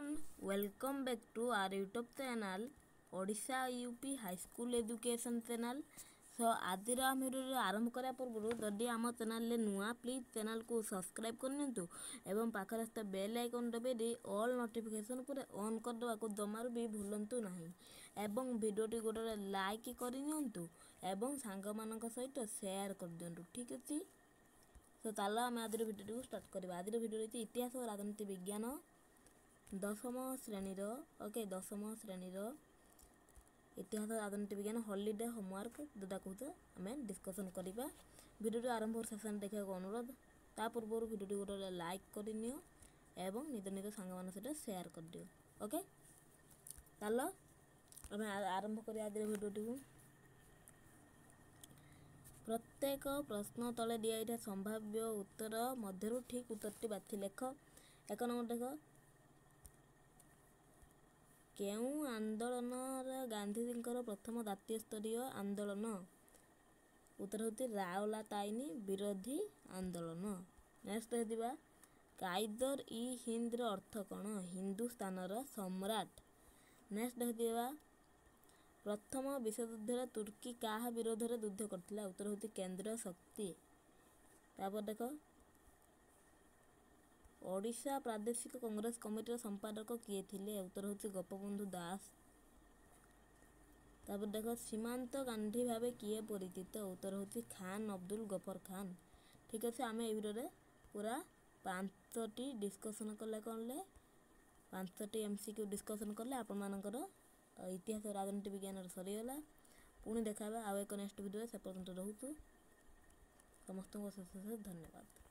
everyone. Welcome back to our youtube channel Odisha U P high school education channel so ଆଜିର ଆମ video ଆରମ୍ଭ କରିବା ପୂର୍ବରୁ ଯଦି ଆମ ଚ୍ୟାନେଲରେ ନୂଆ ପ୍ଲିଜ୍ ଚ୍ୟାନେଲକୁ ସବସ୍କ୍ରାଇବ୍ କରିନିଅନ୍ତୁ ଏବଂ ପାଖରେ ଆସିଥିବା ବେଲ୍ ଆଇକନ୍ ଦବାଇ ଅଲ୍ ନୋଟିଫିକେସନ୍ ଉପରେ ଅନ୍ କରିଦେବାକୁ ଜମାରୁ ବି ଭୁଲନ୍ତୁ ନାହିଁ ଏବଂ ଭିଡ଼ିଓଟି ଗୋଟେ ଲାଇକ୍ କରିନିଅନ୍ତୁ ଏବଂ ସାଙ୍ଗମାନଙ୍କ ସହିତ ସେୟାର କରିଦିଅନ୍ତୁ ଠିକ୍ ଅଛି ତ ଚାଲ ଆମେ ଆଜିର ଭିଡ଼ିଓଟିକୁ ଷ୍ଟାର୍ଟ କରିବା ଆଜିର ଭିଡ଼ିଓ ହେଉଛି ଇତିହାସ ଓ ରାଜନୀତି ବିଜ୍ଞାନ ଦଶମ ଶ୍ରେଣୀର ଓକେ ଦଶମ ଶ୍ରେଣୀର ଇତିହାସ ରାଜନୀତି ବିଜ୍ଞାନ ହଲିଡେ ହୋମୱାର୍କ ଯେଉଁଟା କହୁଛ ଆମେ ଡିସ୍କସନ୍ କରିବା। ଭିଡ଼ିଓଟି ଆରମ୍ଭ ଶେଷରେ ଦେଖିବାକୁ ଅନୁରୋଧ। ତା ପୂର୍ବରୁ ଭିଡ଼ିଓଟି ଗୋଟେ ଲାଇକ୍ କରିନିଅ ଏବଂ ନିଜ ନିଜ ସାଙ୍ଗମାନଙ୍କ ସହିତ ସେୟାର କରିଦିଅ ଓକେ ଚାଲ ଆମେ ଆରମ୍ଭ କରିବା ଆଜିର ଭିଡ଼ିଓଟିକୁ ପ୍ରତ୍ୟେକ ପ୍ରଶ୍ନ ତଳେ ଦିଆଯାଇଥିବା ସମ୍ଭାବ୍ୟ ଉତ୍ତର ମଧ୍ୟରୁ ଠିକ୍ ଉତ୍ତରଟି ବାଛି ଲେଖ। ଏକ ନମ୍ବର ଦେଖ। କେଉଁ ଆନ୍ଦୋଳନରେ ଗାନ୍ଧୀଜୀଙ୍କର ପ୍ରଥମ ଜାତୀୟ ସ୍ତରୀୟ ଆନ୍ଦୋଳନ? ଉତ୍ତର ହେଉଛି ରାଓଲାତାଇନି ବିରୋଧୀ ଆନ୍ଦୋଳନ। ନେକ୍ସଟ ହେଇଥିବା କାଇଦର ଇ ହିନ୍ଦର ଅର୍ଥ କ'ଣ? ହିନ୍ଦୁସ୍ତାନର ସମ୍ରାଟ। ନେକ୍ସଟ ହେଇଥିବା ପ୍ରଥମ ବିଶ୍ୱଯୁଦ୍ଧରେ ତୁର୍କୀ କାହା ବିରୋଧରେ ଯୁଦ୍ଧ କରିଥିଲା? ଉତ୍ତର ହେଉଛି କେନ୍ଦ୍ର ଶକ୍ତି। ତାପରେ ଦେଖ। ଓଡ଼ିଶା ପ୍ରାଦେଶିକ କଂଗ୍ରେସ କମିଟିର ସମ୍ପାଦକ କିଏ ଥିଲେ? ଉତ୍ତର ହେଉଛି ଗୋପବନ୍ଧୁ ଦାସ। ତାପରେ ଦେଖ ସୀମାନ୍ତ ଗାନ୍ଧୀ ଭାବେ କିଏ ପରିଚିତ? ଉତ୍ତର ହେଉଛି ଖାନ୍ ଅବଦୁଲ ଗଫର ଖାନ୍। ଠିକ୍ ଅଛି ଆମେ ଏଇ ଭିଡ଼ିଓରେ ପୁରା ପାଞ୍ଚଟି ଡିସ୍କସନ୍ କଲେ କ'ଣ ପାଞ୍ଚଟି ଏମ୍ ସି କ୍ୟୁ ଡିସ୍କସନ୍ କଲେ ଆପଣମାନଙ୍କର ଇତିହାସ ରାଜନୀତି ବିଜ୍ଞାନର ସରିଗଲା। ପୁଣି ଦେଖାଇବା ଆଉ ଏକ ନେକ୍ସଟ ଭିଡ଼ିଓରେ ସେ ପର୍ଯ୍ୟନ୍ତ ରହୁଛୁ। ସମସ୍ତଙ୍କୁ ଅଶେଷ ଅଶେଷ ଧନ୍ୟବାଦ।